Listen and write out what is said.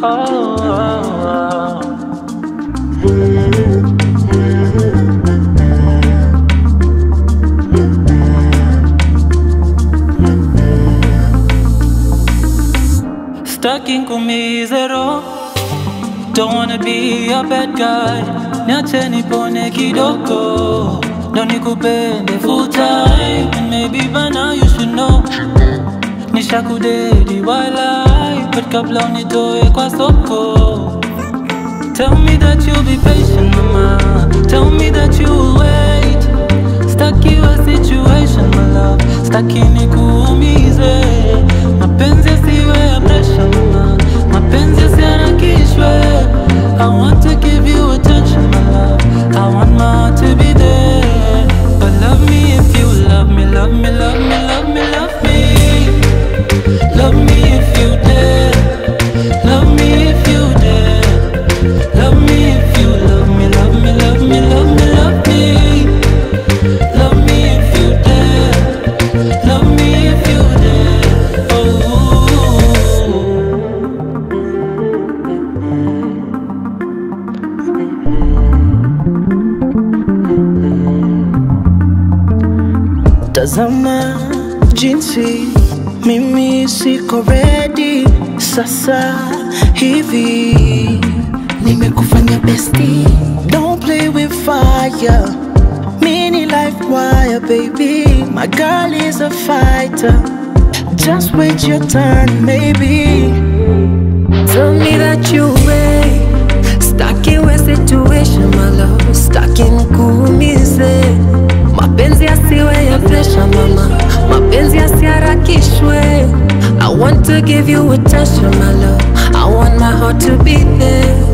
Stuck in kumizero. Don't wanna be a bad guy. Niache nipone kidogo Ndo nikupende full time. And maybe by now you should know. Nishakudedi But kabla unitoe kwa soko Tell me that you'll be patient mama. Tell me that you'll wait. Stuck in a situation my love. Stuck in nikuumize Mapenzi yasiwe ya pressure mama. Mapenzi yasiharakishwe I want to give you attention my love. I want my heart to be there. But love me if you love me Love me, love me, love me, love me. Love me if you Tazama jinsi mimi siko ready sasa hivi, nimekufanya bestie, Don't play with fire, wire baby. My girl is a fighter, just wait your turn maybe. Tell me that you wait. Stuck in a situation my love Stuck in kuumize Mapenzi yasiwe ya pressure mama. Mapenzi yasiharakishwe I want to give you attention my love. I want my heart to be there